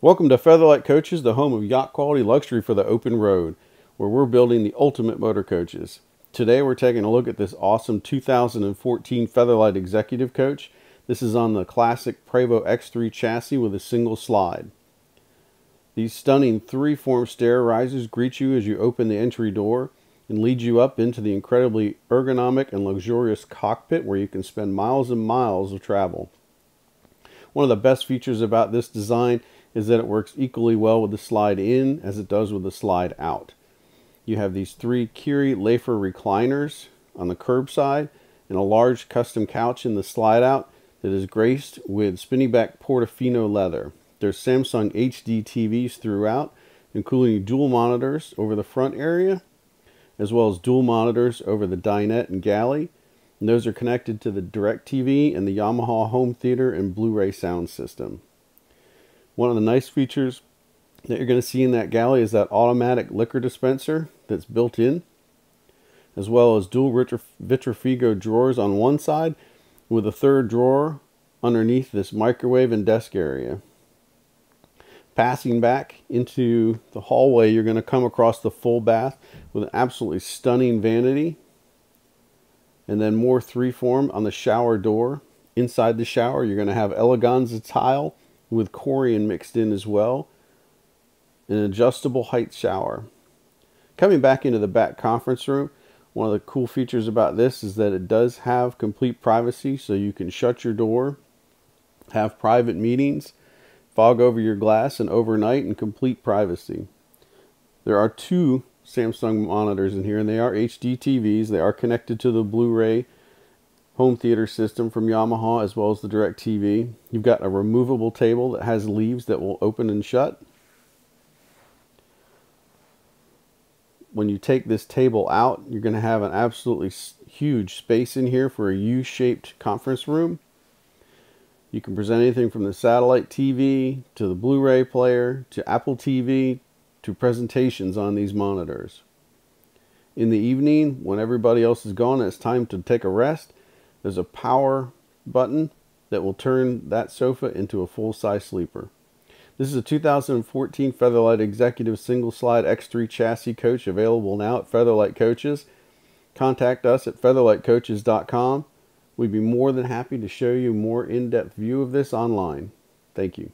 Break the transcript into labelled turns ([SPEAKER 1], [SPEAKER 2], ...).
[SPEAKER 1] Welcome to Featherlite Coaches, the home of yacht quality luxury for the open road, where we're building the ultimate motor coaches. Today we're taking a look at this awesome 2014 Featherlite Executive Coach. This is on the classic Prevost X3 chassis with a single slide. These stunning three-form stair risers greet you as you open the entry door and lead you up into the incredibly ergonomic and luxurious cockpit where you can spend miles and miles of travel. One of the best features about this design is that it works equally well with the slide in as it does with the slide out. You have these three Kiri Lafer recliners on the curb side and a large custom couch in the slide out that is graced with Spinneybeck Portofino leather. There's Samsung HD TVs throughout, including dual monitors over the front area, as well as dual monitors over the dinette and galley. And those are connected to the DirecTV and the Yamaha home theater and Blu-ray sound system. One of the nice features that you're going to see in that galley is that automatic liquor dispenser that's built in, as well as dual Vitrifrigo drawers on one side with a third drawer underneath this microwave and desk area. Passing back into the hallway, you're going to come across the full bath with an absolutely stunning vanity. And then more three-form on the shower door. Inside the shower, you're going to have eleganza tile with Corian mixed in as well. An adjustable height shower. Coming back into the back conference room, one of the cool features about this is that it does have complete privacy, so you can shut your door, have private meetings, fog over your glass, and overnight in complete privacy. There are two Samsung monitors in here, and they are HD TVs. They are connected to the Blu-ray home theater system from Yamaha as well as the DirecTV. You've got a removable table that has leaves that will open and shut. When you take this table out, you're going to have an absolutely huge space in here for a U-shaped conference room. You can present anything from the satellite TV to the Blu-ray player to Apple TV to presentations on these monitors. In the evening, when everybody else is gone it's time to take a rest, there's a power button that will turn that sofa into a full-size sleeper. This is a 2014 Featherlite Executive Single Slide X3 Chassis Coach available now at Featherlite Coaches. Contact us at featherlitecoaches.com. We'd be more than happy to show you more in-depth view of this online. Thank you.